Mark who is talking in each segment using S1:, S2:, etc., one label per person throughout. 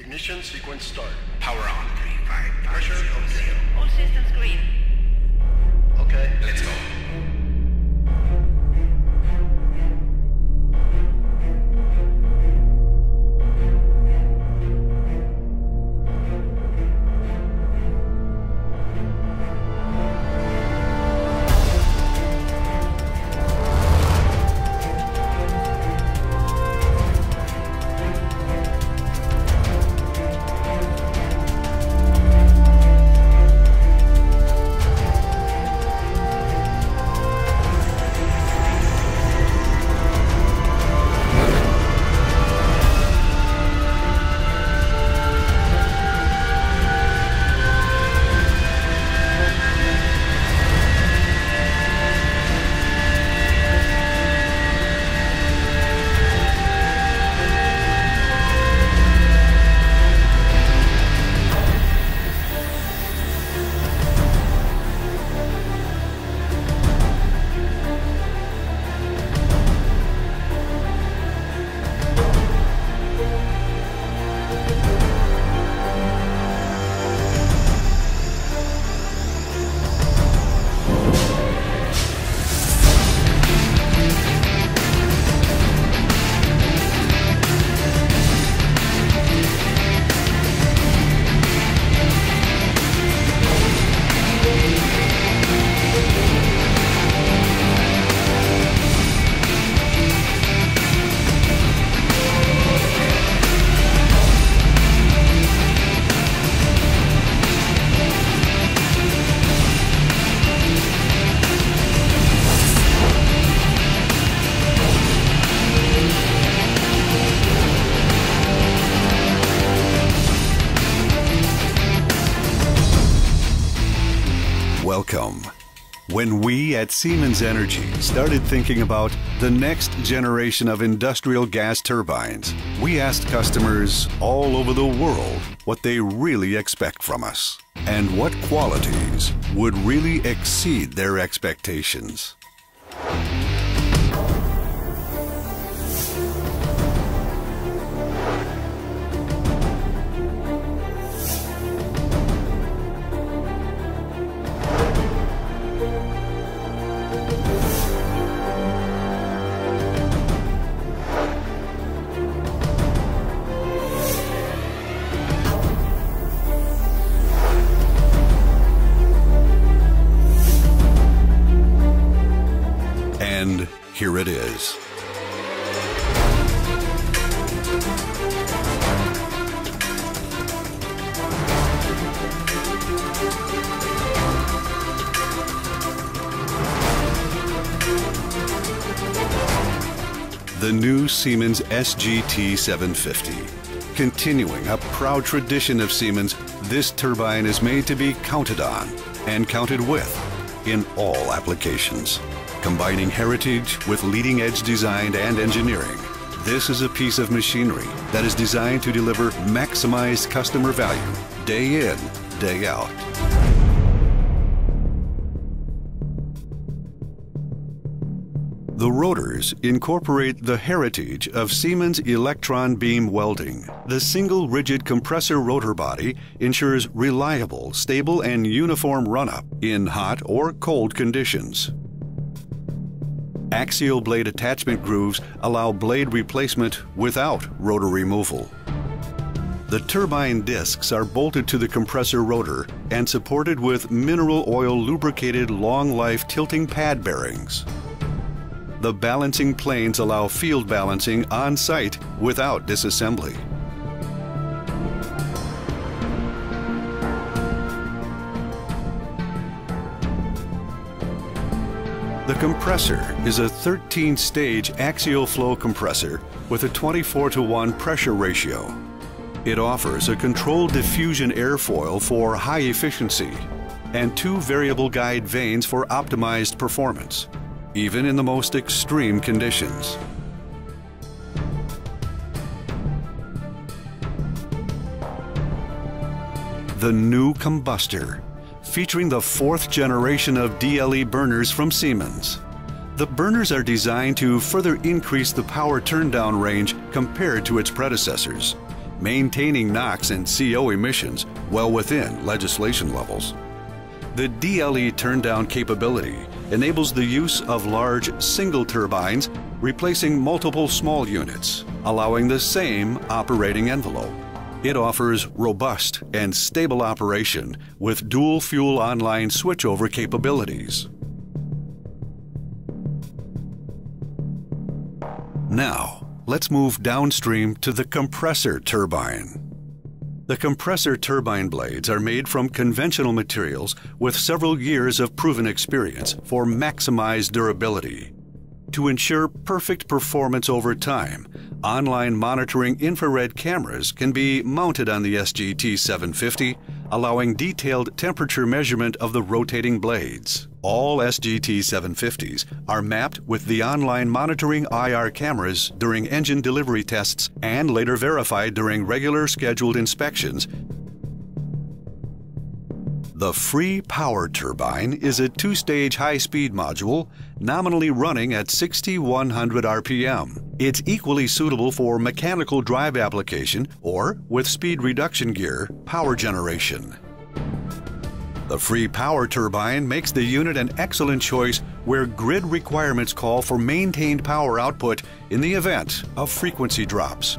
S1: Ignition sequence start.
S2: Power on. Three, five, five,
S1: Pressure
S2: zero,
S1: okay.
S3: All systems green.
S1: Okay.
S2: Let's go.
S4: Welcome. When we at Siemens Energy started thinking about the next generation of industrial gas turbines, we asked customers all over the world what they really expect from us and what qualities would really exceed their expectations. Here it is. The new Siemens SGT 750. Continuing a proud tradition of Siemens, this turbine is made to be counted on and counted with in all applications. Combining heritage with leading edge design and engineering, this is a piece of machinery that is designed to deliver maximized customer value day in, day out. The rotors incorporate the heritage of Siemens electron beam welding. The single rigid compressor rotor body ensures reliable, stable, and uniform run-up in hot or cold conditions. Axial blade attachment grooves allow blade replacement without rotor removal. The turbine discs are bolted to the compressor rotor and supported with mineral oil lubricated long life tilting pad bearings. The balancing planes allow field balancing on site without disassembly. The compressor is a 13 stage axial flow compressor with a 24 to 1 pressure ratio. It offers a controlled diffusion airfoil for high efficiency and two variable guide vanes for optimized performance, even in the most extreme conditions. The new combustor, featuring the fourth generation of DLE burners from Siemens. The burners are designed to further increase the power turndown range compared to its predecessors, maintaining NOx and CO emissions well within legislation levels. The DLE turn-down capability enables the use of large single turbines replacing multiple small units, allowing the same operating envelope. It offers robust and stable operation with dual fuel online switchover capabilities. Now, let's move downstream to the compressor turbine. The compressor turbine blades are made from conventional materials with several years of proven experience for maximized durability. To ensure perfect performance over time, online monitoring infrared cameras can be mounted on the SGT 750, allowing detailed temperature measurement of the rotating blades. All SGT 750s are mapped with the online monitoring IR cameras during engine delivery tests and later verified during regular scheduled inspections the Free Power Turbine is a two-stage high-speed module nominally running at 6100 RPM. It's equally suitable for mechanical drive application or, with speed reduction gear, power generation. The Free Power Turbine makes the unit an excellent choice where grid requirements call for maintained power output in the event of frequency drops.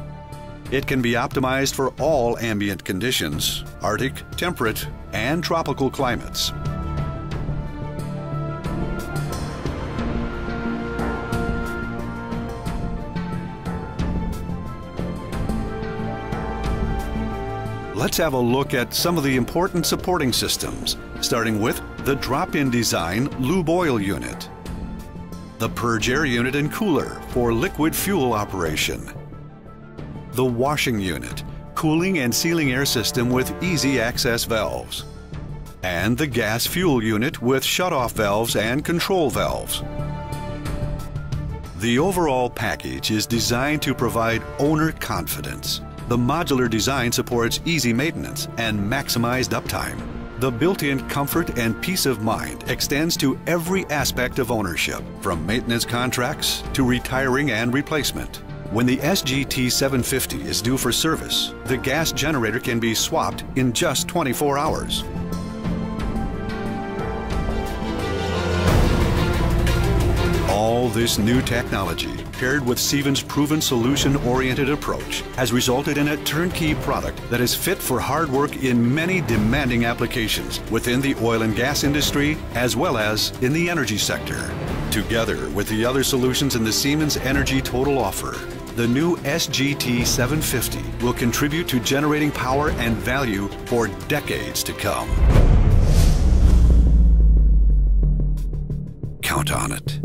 S4: It can be optimized for all ambient conditions, Arctic, temperate, and tropical climates. Let's have a look at some of the important supporting systems, starting with the drop-in design lube oil unit, the purge air unit and cooler for liquid fuel operation, the washing unit, cooling and sealing air system with easy access valves, and the gas fuel unit with shutoff valves and control valves. The overall package is designed to provide owner confidence. The modular design supports easy maintenance and maximized uptime. The built-in comfort and peace of mind extends to every aspect of ownership, from maintenance contracts to retiring and replacement. When the SGT 750 is due for service, the gas generator can be swapped in just 24 hours. All this new technology, paired with Siemens' proven solution-oriented approach, has resulted in a turnkey product that is fit for hard work in many demanding applications within the oil and gas industry as well as in the energy sector. Together with the other solutions in the Siemens Energy Total offer, the new SGT 750 will contribute to generating power and value for decades to come. Count on it.